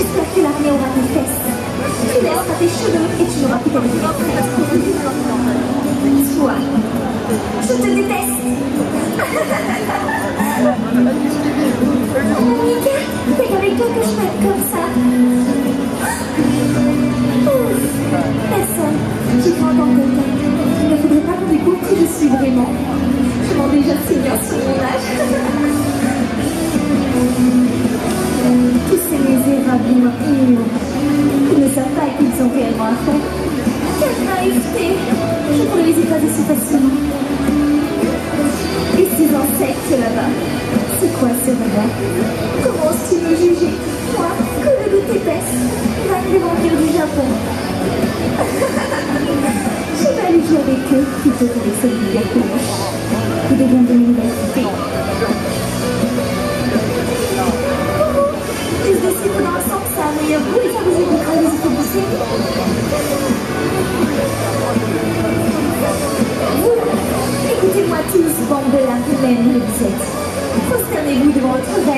que l'armée aura tes fesses. Tu laisseras tes cheveux et tu n'auras plus qu'à les Toi, je te déteste. Monica, c'est avec toi que je m'aime comme ça. Personne. J'ai cru entendre quelqu'un. Il ne faudrait pas qu'on découvre qui je suis vraiment. Pas qu'ils ont réellement à faire. Quelle naïveté Je pourrais les écraser si facilement. Et ces insectes là-bas C'est quoi ce regard Comment oses-tu me juger? Moi, que le goût épaisse, des vampires du Japon Je vais aller jouer avec eux plutôt qu'avec cette liberté qui devient de l'université. Écoutez-moi tous, bande de que vous êtes. Prosternez-vous devant votre